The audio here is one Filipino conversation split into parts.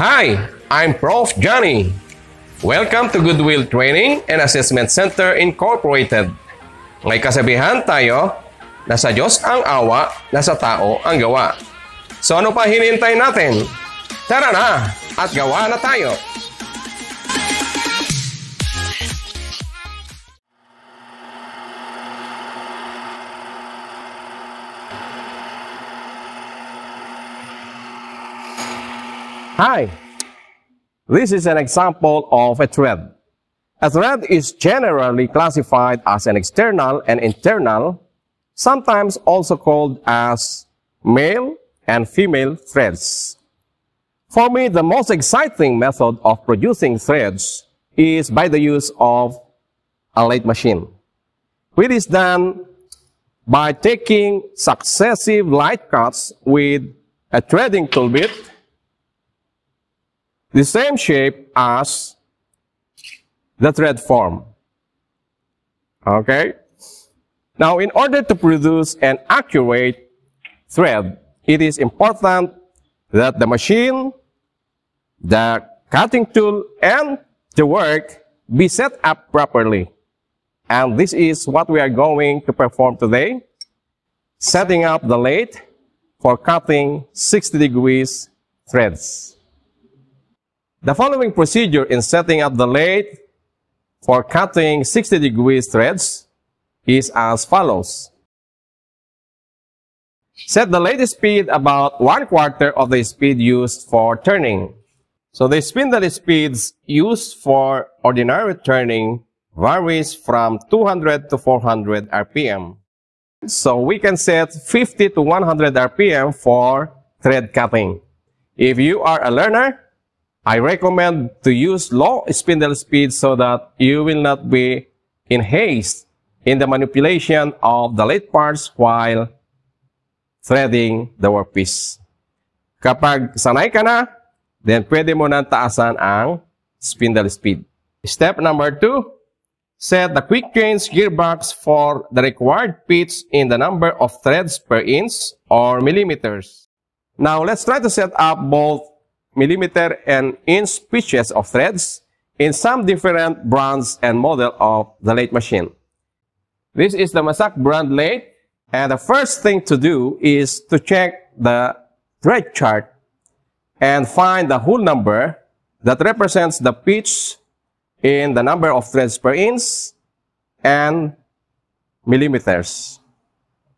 Hi, I'm Prof. Johnny. Welcome to Goodwill Training and Assessment Center Incorporated. May kasabihan tayo, nasa Diyos ang awa, nasa tao ang gawa. So ano pa hinihintay natin? Tara na at gawa na tayo! Hi, this is an example of a thread. A thread is generally classified as an external and internal, sometimes also called as male and female threads. For me, the most exciting method of producing threads is by the use of a lathe machine. Which is done by taking successive light cuts with a threading tool bit the same shape as the thread form. Okay? Now, in order to produce an accurate thread, it is important that the machine, the cutting tool, and the work be set up properly. And this is what we are going to perform today. Setting up the lathe for cutting 60 degrees threads. The following procedure in setting up the lathe for cutting 60 degrees threads is as follows. Set the lathe speed about one quarter of the speed used for turning. So the spindle speeds used for ordinary turning varies from 200 to 400 RPM. So we can set 50 to 100 RPM for thread cutting. If you are a learner, I recommend to use low spindle speed so that you will not be in haste in the manipulation of the lead parts while threading the workpiece. Kapag sanay ka na, then pwede mo nang taasan ang spindle speed. Step number two, set the quick change gearbox for the required pitch in the number of threads per inch or millimeters. Now, let's try to set up both millimeter and inch pitches of threads in some different brands and model of the lathe machine. This is the Masak brand lathe, and the first thing to do is to check the thread chart and find the whole number that represents the pitch in the number of threads per inch and millimeters.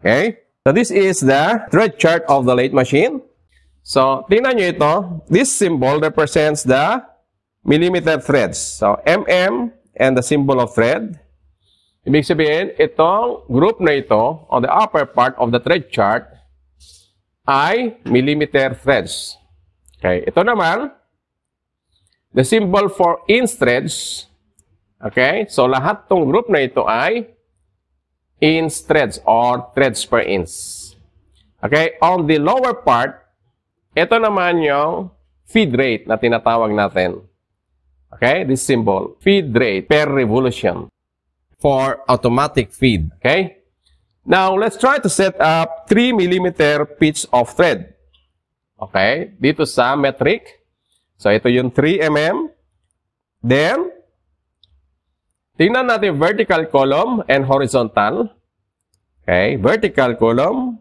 Okay? So this is the thread chart of the lathe machine. So, tingnan nyo ito. This symbol represents the millimeter threads. So, mm and the symbol of thread. Ibig sabihin, itong group na ito, on the upper part of the thread chart, ay millimeter threads. Okay, ito naman, the symbol for inch threads. Okay, so lahat tong group na ito ay inch threads or threads per inch. Okay, on the lower part, ito naman yung feed rate na tinatawag natin. Okay? This symbol. Feed rate per revolution for automatic feed. Okay? Now, let's try to set up 3 millimeter pitch of thread. Okay? Dito sa metric. So, ito yung 3 mm. Then, tingnan natin vertical column and horizontal. Okay? Vertical column.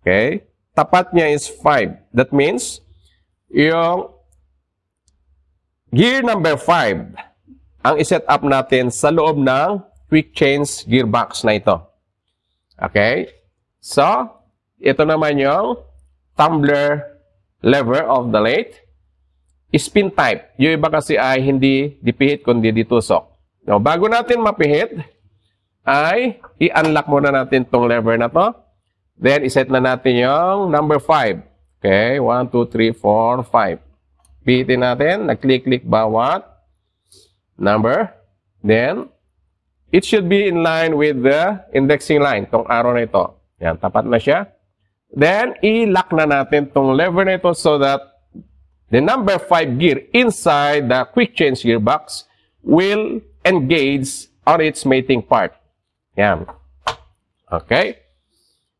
Okay? Tapat niya is 5. That means, yung gear number 5 ang iset up natin sa loob ng quick change gearbox na ito. Okay? So, ito naman yung tumbler lever of the lathe. Spin type. Yung iba kasi ay hindi dipihit kundi ditusok. Now, bago natin mapihit, ay i-unlock muna natin tong lever na to. Then, iset na natin yung number 5. Okay, 1, 2, 3, 4, 5. Pihitin natin, nag-click-click bawat number. Then, it should be in line with the indexing line, tong arrow na ito. Yan, tapat na siya. Then, i-lock na natin tong lever na ito so that the number 5 gear inside the quick change gearbox will engage on its mating part. Yan. Okay?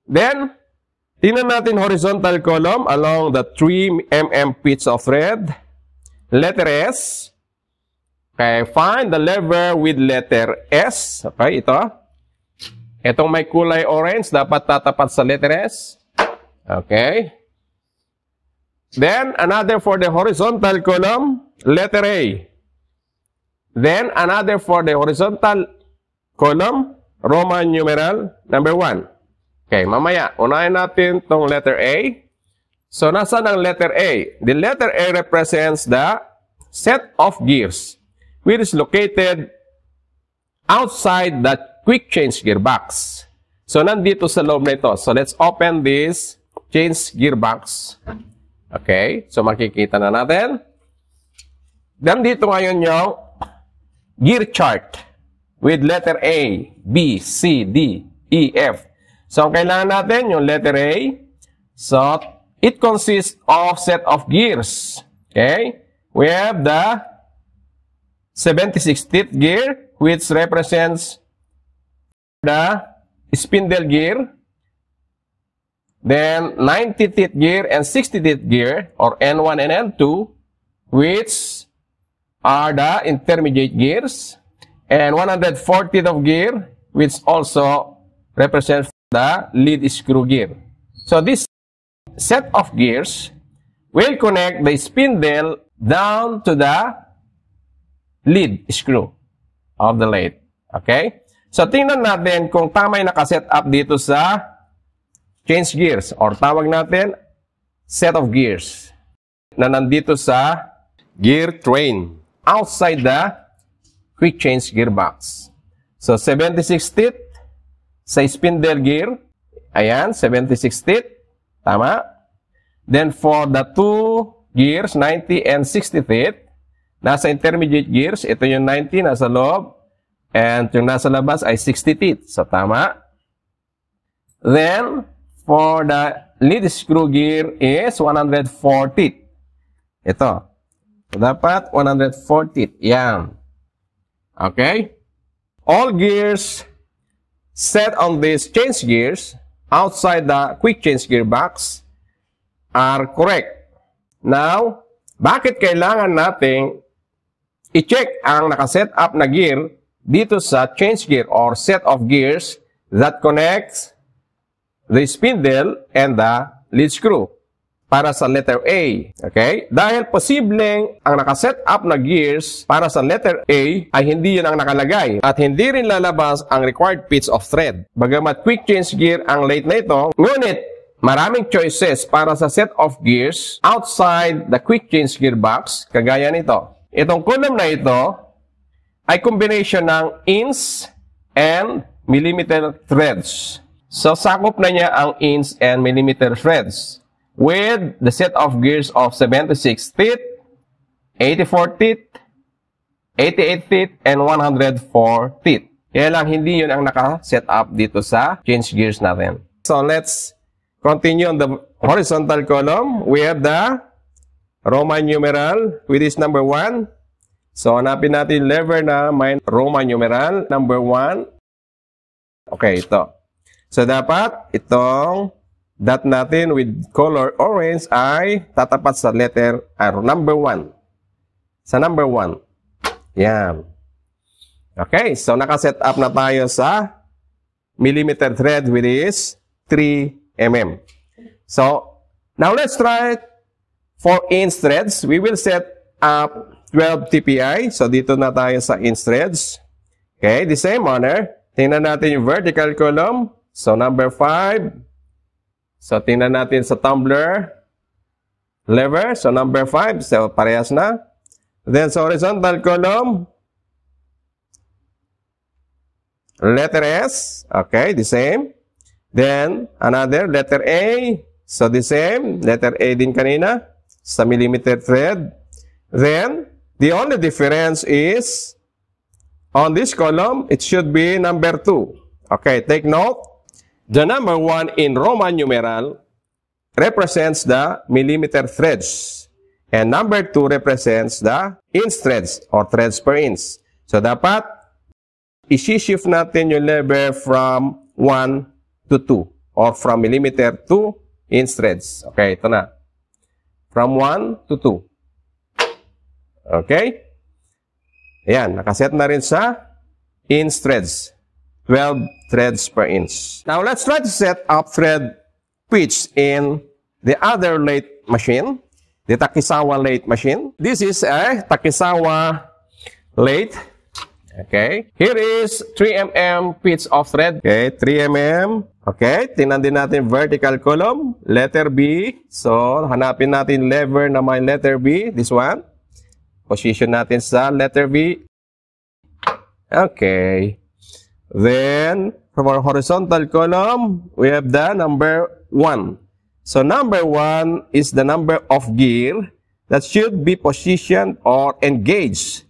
Then, tingnan natin horizontal column along the 3 mm pitch of thread. letter S. Okay, find the lever with letter S. Okay, ito. Itong may kulay orange, dapat tatapat sa letter S. Okay. Then, another for the horizontal column, letter A. Then, another for the horizontal column, Roman numeral number 1. Okay, mamaya, unahin natin tong letter A. So, nasa ang letter A? The letter A represents the set of gears which is located outside the quick change gearbox. So, nandito sa loob na ito. So, let's open this change gearbox. Okay, so makikita na natin. Nandito ngayon yung gear chart with letter A, B, C, D, E, F. So, ang kailangan natin yung letter A. So, it consists of set of gears. Okay? We have the 76th gear, which represents the spindle gear. Then, 90th gear and 60th gear, or N1 and N2, which are the intermediate gears. And 140th of gear, which also represents the lead screw gear. So, this set of gears will connect the spindle down to the lead screw of the lathe. Okay? So, tingnan natin kung tama yung nakaset up dito sa change gears or tawag natin set of gears na nandito sa gear train outside the quick change gearbox. So, 76 teeth sa spindle gear. Ayan, 76 teeth. Tama? Then, for the two gears, 90 and 60 teeth, nasa intermediate gears, ito yung 90 nasa loob, and yung nasa labas ay 60 teeth. So, tama. Then, for the lead screw gear is 140 teeth. Ito. Dapat 140 teeth. Yan. Okay? All gears set on these change gears outside the quick change gearbox are correct. Now, bakit kailangan nating i-check ang nakaset up na gear dito sa change gear or set of gears that connects the spindle and the lead screw para sa letter A. Okay? Dahil posibleng ang nakaset up na gears para sa letter A ay hindi yun ang nakalagay at hindi rin lalabas ang required pitch of thread. Bagamat quick change gear ang late na ito, ngunit maraming choices para sa set of gears outside the quick change gearbox kagaya nito. Itong column na ito ay combination ng inch and millimeter threads. So, sakop na niya ang inch and millimeter threads with the set of gears of 76 teeth, 84 teeth, 88 teeth, and 104 teeth. Kaya lang, hindi yun ang naka-set up dito sa change gears natin. So, let's continue on the horizontal column. We have the Roman numeral, which is number 1. So, hanapin natin lever na may Roman numeral, number 1. Okay, ito. So, dapat itong dot natin with color orange ay tatapat sa letter R, number 1. Sa number 1. Yan. Okay, so nakaset up na tayo sa millimeter thread which is 3 mm. So, now let's try for inch threads. We will set up 12 TPI. So, dito na tayo sa inch threads. Okay, the same manner. Tingnan natin yung vertical column. So, number 5. So, tingnan natin sa tumbler lever. So, number 5. So, parehas na. Then, sa horizontal column, letter S. Okay, the same. Then, another, letter A. So, the same. Letter A din kanina. Sa millimeter thread. Then, the only difference is, on this column, it should be number 2. Okay, take note. The number 1 in Roman numeral represents the millimeter threads. And number 2 represents the inch threads or threads per inch. So, dapat isi-shift natin yung lever from 1 to 2 or from millimeter to inch threads. Okay, ito na. From 1 to 2. Okay? Ayan, nakaset na rin sa inch threads. 12 threads per inch. Now, let's try to set up thread pitch in the other lathe machine, the Takisawa lathe machine. This is a Takisawa lathe. Okay. Here is 3 mm pitch of thread. Okay, 3 mm. Okay, tingnan din natin vertical column, letter B. So, hanapin natin lever na may letter B, this one. Position natin sa letter B. Okay. Then, from our horizontal column, we have the number 1. So, number 1 is the number of gear that should be positioned or engaged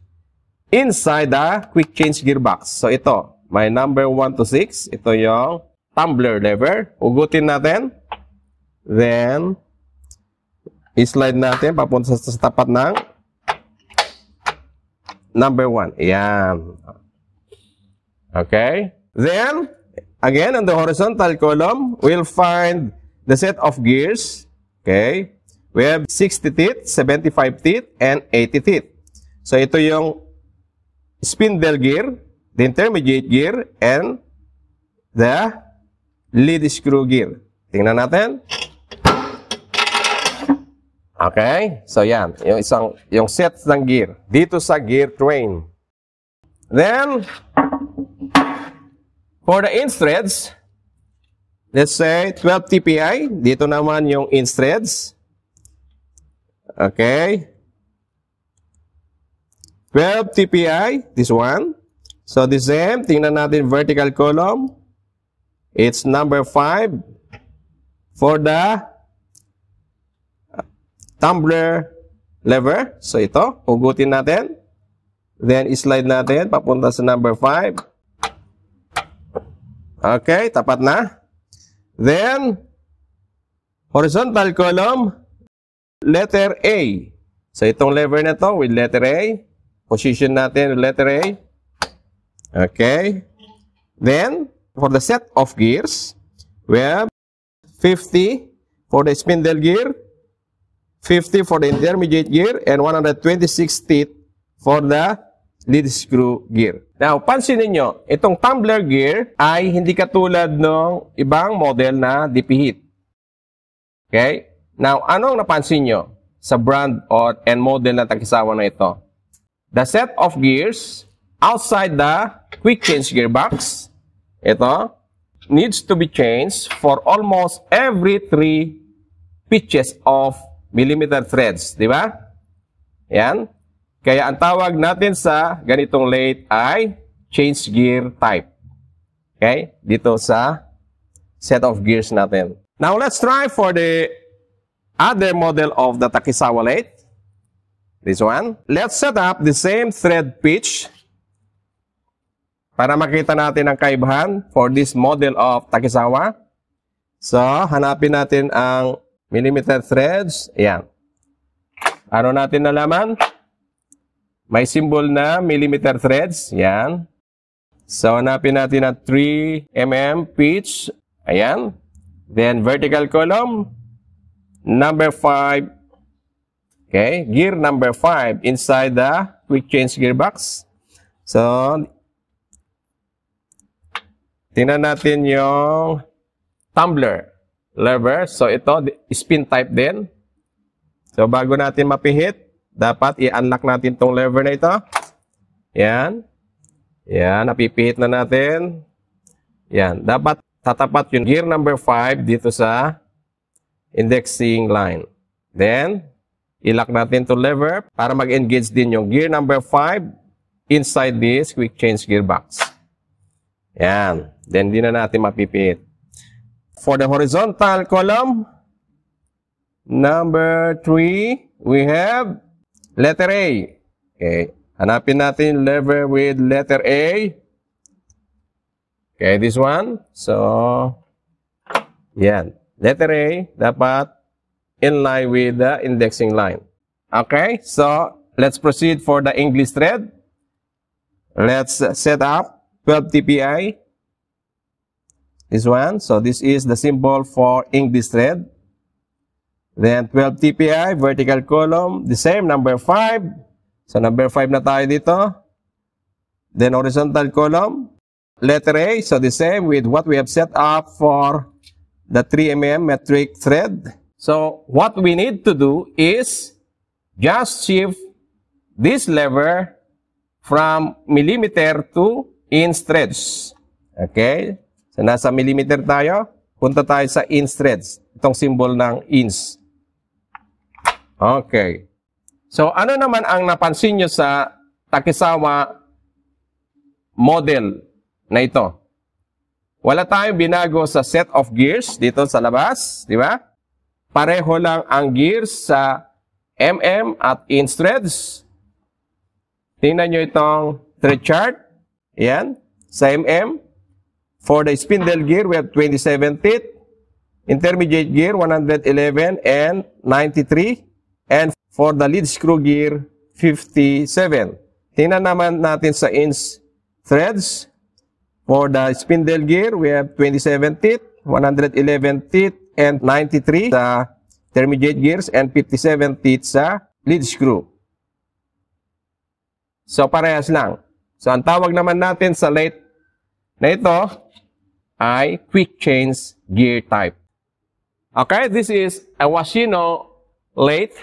inside the quick change gearbox. So, ito, may number 1 to 6. Ito yung tumbler lever. Ugutin natin. Then, i-slide natin papunta sa tapat ng number 1. Ayan. Okay? Then, again, on the horizontal column, we'll find the set of gears. Okay? We have 60 teeth, 75 teeth, and 80 teeth. So, ito yung spindle gear, the intermediate gear, and the lead screw gear. Tingnan natin. Okay? So, yan. Yung isang, yung set ng gear. Dito sa gear train. Then, For the inch threads, let's say 12 TPI. Dito naman yung inch threads. Okay. 12 TPI, this one. So the same, tingnan natin vertical column. It's number 5 for the tumbler lever. So ito, hugutin natin. Then, slide natin papunta sa number 5. Okay, tapat na. Then, horizontal column, letter A. So, itong lever na to with letter A. Position natin with letter A. Okay. Then, for the set of gears, we have 50 for the spindle gear, 50 for the intermediate gear, and 126 teeth for the lead screw gear. Now, pansin niyo, itong tumbler gear ay hindi katulad ng ibang model na DP heat. Okay? Now, anong napansin nyo sa brand or and model na takisawa na ito? The set of gears outside the quick change gearbox, ito, needs to be changed for almost every three pitches of millimeter threads. Di ba? Yan. Kaya ang tawag natin sa ganitong lathe ay change gear type. Okay? Dito sa set of gears natin. Now, let's try for the other model of the Takisawa lathe. This one. Let's set up the same thread pitch para makita natin ang kaibahan for this model of Takisawa. So, hanapin natin ang millimeter threads. Ayan. Ano natin nalaman? May symbol na millimeter threads. Yan. So, hanapin natin na 3 mm pitch. Ayan. Then, vertical column. Number 5. Okay. Gear number 5 inside the quick change gearbox. So, tingnan natin yung tumbler lever. So, ito, spin type din. So, bago natin mapihit, dapat i-unlock natin tong lever na ito. Yan. Yan, napipihit na natin. Yan, dapat tatapat yung gear number 5 dito sa indexing line. Then, ilock natin to lever para mag-engage din yung gear number 5 inside this quick change gearbox. Yan. Then, di na natin mapipihit. For the horizontal column, number 3, we have Letter A. Okay. Hanapin natin lever with letter A. Okay, this one. So, yan. Letter A, dapat in line with the indexing line. Okay, so let's proceed for the English thread. Let's set up 12 TPI. This one. So this is the symbol for English thread. Then 12 TPI, vertical column, the same, number 5. So number 5 na tayo dito. Then horizontal column. Letter A, so the same with what we have set up for the 3 mm metric thread. So what we need to do is just shift this lever from millimeter to inch threads. Okay? So nasa millimeter tayo. Punta tayo sa inch threads. Itong symbol ng inch. Okay. So ano naman ang napansin nyo sa Takisawa model na ito? Wala tayong binago sa set of gears dito sa labas, di ba? Pareho lang ang gears sa mm at inch threads. Tingnan nyo itong thread chart. Yan. Sa mm, For the spindle gear, we have 27 teeth. Intermediate gear, 111 and 93. And for the lead screw gear, 57. Tingnan naman natin sa inch threads. For the spindle gear, we have 27 teeth, 111 teeth, and 93 sa intermediate gears, and 57 teeth sa lead screw. So, parehas lang. So, ang tawag naman natin sa late na ito ay quick change gear type. Okay, this is a Washino lathe,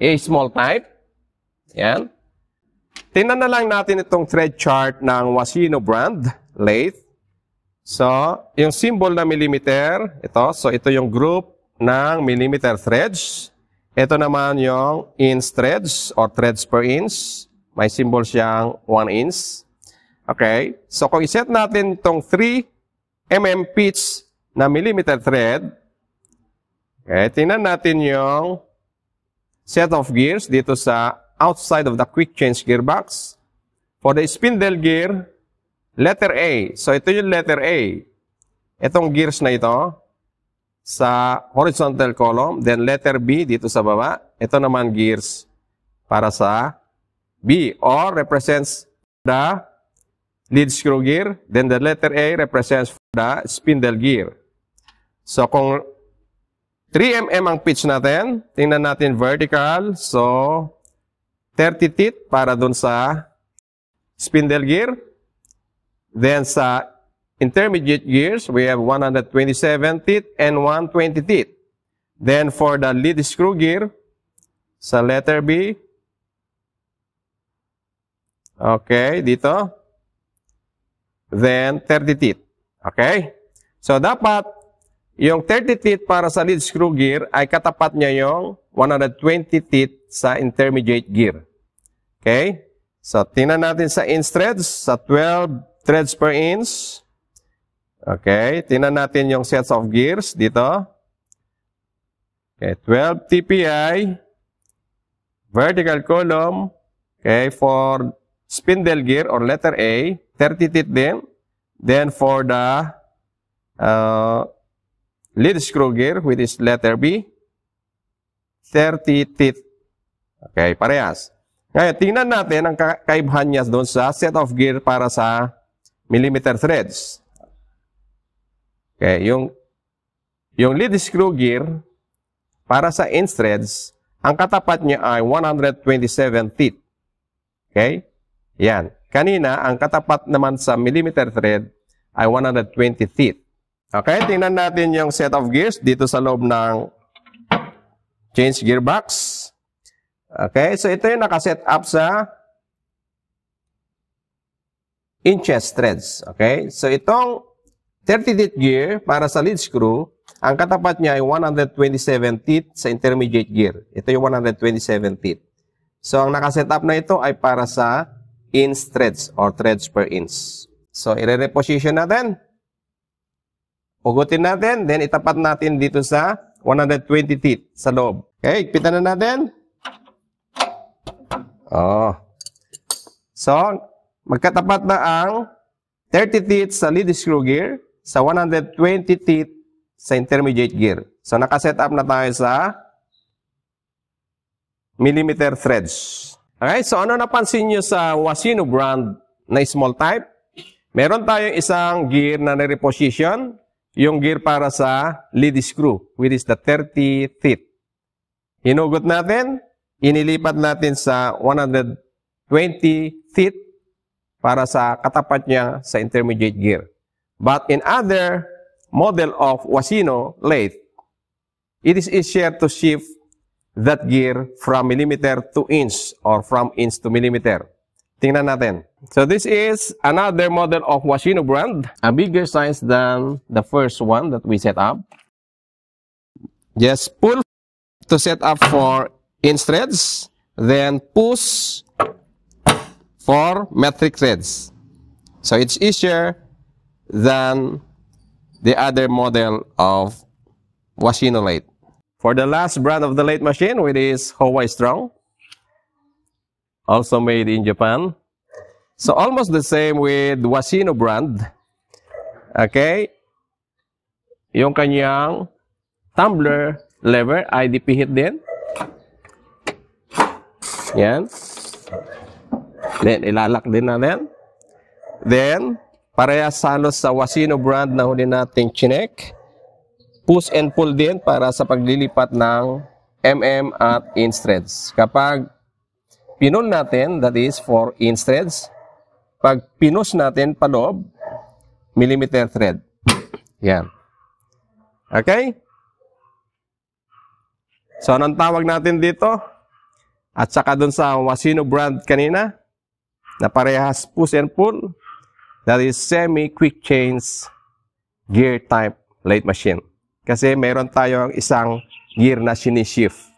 a small type. Yan. Tingnan na lang natin itong thread chart ng Washino brand lathe. So, yung symbol na millimeter, ito. So, ito yung group ng millimeter threads. Ito naman yung inch threads or threads per inch. May symbol siyang 1 inch. Okay? So, kung iset natin itong 3 mm pitch na millimeter thread, okay, tingnan natin yung set of gears dito sa outside of the quick change gearbox. For the spindle gear, letter A. So, ito yung letter A. Itong gears na ito sa horizontal column. Then, letter B dito sa baba. Ito naman gears para sa B or represents the lead screw gear. Then the letter A represents the spindle gear. So kung 3 mm ang pitch natin, tingnan natin vertical. So 30 teeth para dun sa spindle gear. Then sa intermediate gears, we have 127 teeth and 120 teeth. Then for the lead screw gear, sa letter B, okay, dito, then 30 teeth. Okay? So, dapat yung 30 teeth para sa lead screw gear ay katapat niya yung 120 teeth sa intermediate gear. Okay? So, tingnan natin sa inch threads, sa 12 threads per inch. Okay? Tingnan natin yung sets of gears dito. Okay, 12 TPI, vertical column, okay, for spindle gear or letter A, 30 teeth din. Then for the uh, lead screw gear, which is letter B, 30 teeth. Okay, parehas. Ngayon, tingnan natin ang kaibahan niya doon sa set of gear para sa millimeter threads. Okay, yung, yung lead screw gear para sa inch threads, ang katapat niya ay 127 teeth. Okay? Yan. Kanina, ang katapat naman sa millimeter thread ay 120 feet. Okay, tingnan natin yung set of gears dito sa loob ng change gearbox. Okay, so ito yung nakaset up sa inches threads. Okay, so itong 30 teeth gear para sa lead screw, ang katapat niya ay 127 teeth sa intermediate gear. Ito yung 127 teeth. So, ang nakaset up na ito ay para sa inch threads or threads per inch. So, i-reposition natin. Ugutin natin, then itapat natin dito sa 120 teeth sa loob. Okay, ikpitan na natin. Oh. So, magkatapat na ang 30 teeth sa lead screw gear sa 120 teeth sa intermediate gear. So, nakaset up na tayo sa millimeter threads. Okay, so ano napansin nyo sa Wasino brand na small type? Meron tayong isang gear na na-reposition, yung gear para sa lead screw, which is the 30 teeth. Hinugot natin, inilipat natin sa 120 feet para sa katapat niya sa intermediate gear. But in other model of Wasino lathe, it is easier to shift that gear from millimeter to inch or from inch to millimeter. Tingnan natin. So this is another model of Washino brand, a bigger size than the first one that we set up. Just pull to set up for inch threads, then push for metric threads. So it's easier than the other model of Washino lathe. For the last brand of the lathe machine, which is Hawaii Strong, also made in Japan. So almost the same with Wasino brand. Okay? Yung kanyang tumbler lever ay dipihit din. Yan. Then, ilalak din natin. Then, parehas halos sa Wasino brand na huli nating chinek. Push and pull din para sa paglilipat ng mm at inch threads. Kapag pinul natin, that is for inch threads. Pag pinus natin paloob, millimeter thread. Yan. Okay? So, anong tawag natin dito? At saka dun sa Wasino brand kanina, na parehas push and pull, that is semi-quick change gear type lathe machine. Kasi meron tayong isang gear na sinishift.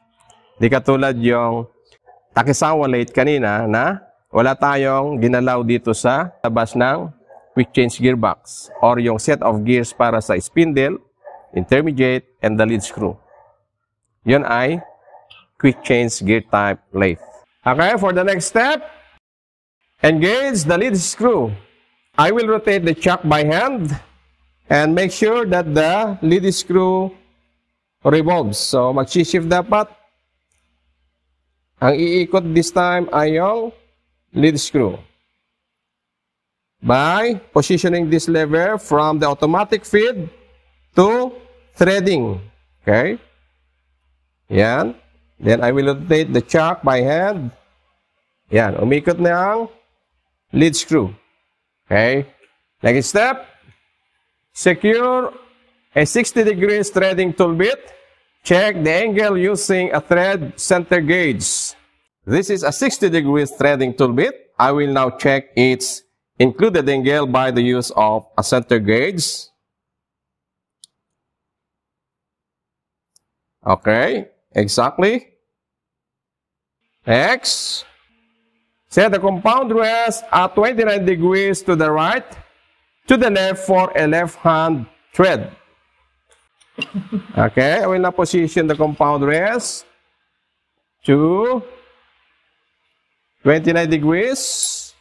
Di katulad yung Takisawa lathe kanina na wala tayong ginalaw dito sa labas ng quick change gearbox or yung set of gears para sa spindle, intermediate, and the lead screw. Yun ay quick change gear type lathe. Okay, for the next step, engage the lead screw. I will rotate the chuck by hand and make sure that the lead screw revolves. So, mag-shift dapat. Ang iikot this time ay yung lead screw. By positioning this lever from the automatic feed to threading. Okay? Yan. Then I will rotate the chuck by hand. Yan. Umikot na ang lead screw. Okay? Next step. Secure a 60 degrees threading tool bit. Check the angle using a thread center gauge. This is a 60 degrees threading tool bit. I will now check its included angle by the use of a center gauge. Okay, exactly. X. Set the compound rest at 29 degrees to the right, to the left for a left hand thread. Okay, I will now position the compound rest to 29 degrees.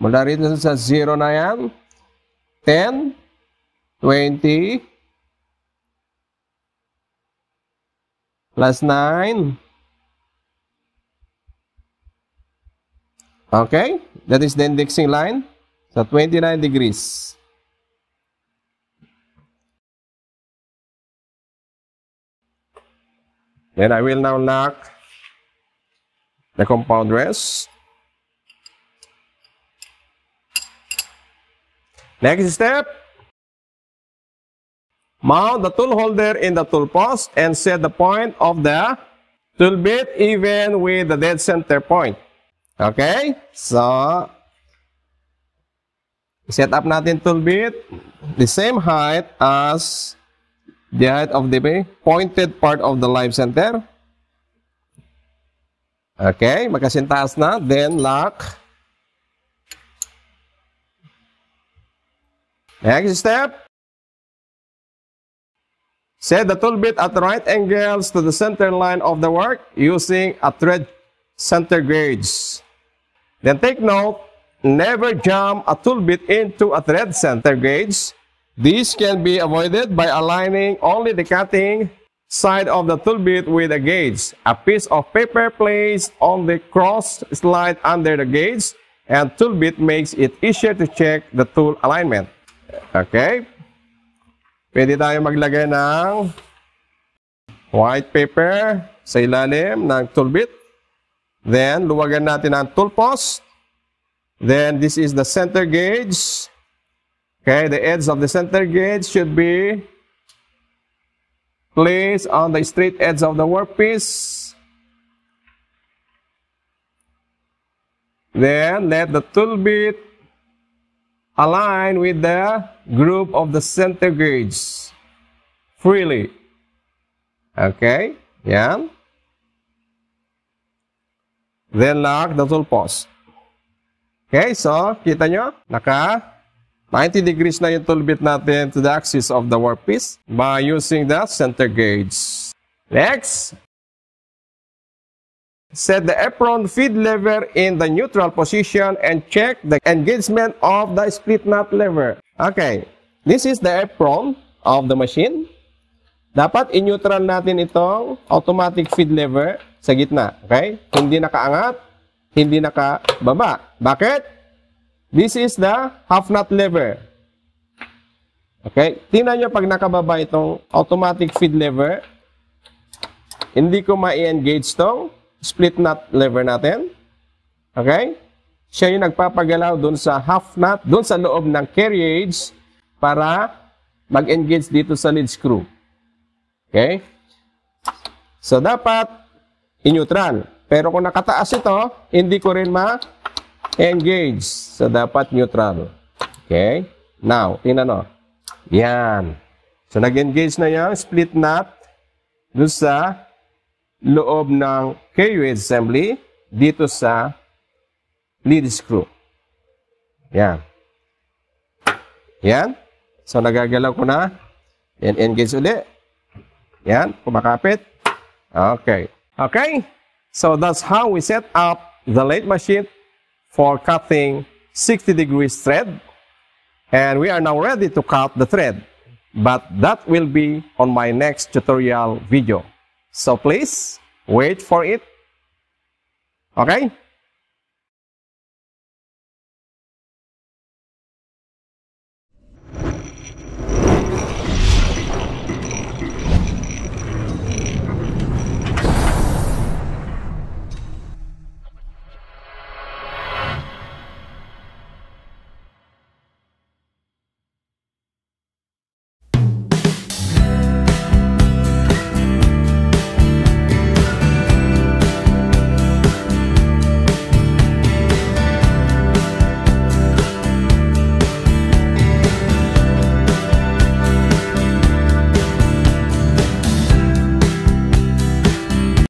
Mula rito sa 0 na yan. 10, 20, plus 9. Okay, that is the indexing line. So 29 degrees. Then I will now lock the compound rest. Next step, mount the tool holder in the tool post and set the point of the tool bit even with the dead center point. Okay? So, set up natin tool bit the same height as the height of the pointed part of the live center. Okay, magkasintaas na. Then, lock. Next step. Set the tool bit at right angles to the center line of the work using a thread center gauge. Then take note, never jam a tool bit into a thread center gauge. This can be avoided by aligning only the cutting side of the tool bit with a gauge. A piece of paper placed on the cross slide under the gauge and tool bit makes it easier to check the tool alignment. Okay? Pwede tayo maglagay ng white paper sa ilalim ng tool bit Then, luwagan natin ang tool post. Then, this is the center gauge. Okay, the edge of the center gauge should be placed on the straight edge of the workpiece. Then, let the tool bit align with the groove of the center gauge freely. Okay, yan. Then, lock the tool post. Okay, so, kita nyo? Naka 90 degrees na yung tool bit natin to the axis of the workpiece by using the center gauge. Next, set the apron feed lever in the neutral position and check the engagement of the split nut lever. Okay, this is the apron of the machine. Dapat in-neutral natin itong automatic feed lever sa gitna. Okay? Hindi nakaangat, hindi nakababa. Bakit? This is the half nut lever. Okay? Tingnan nyo pag nakababa itong automatic feed lever, hindi ko ma-engage tong split nut lever natin. Okay? Siya yung nagpapagalaw doon sa half nut, doon sa loob ng carriage para mag-engage dito sa lead screw. Okay? So, dapat in-neutral. Pero kung nakataas ito, hindi ko rin ma-engage. So, dapat neutral. Okay? Now, tingnan o. Yan. So, nag-engage na yung split nut dun sa loob ng carriage assembly dito sa lead screw. Yan. Yan. So, nagagalaw ko na. Yan, engage uli. Yan, kumakapit. Okay. Okay? So that's how we set up the lathe machine for cutting 60 degrees thread. And we are now ready to cut the thread. But that will be on my next tutorial video. So please, wait for it. Okay?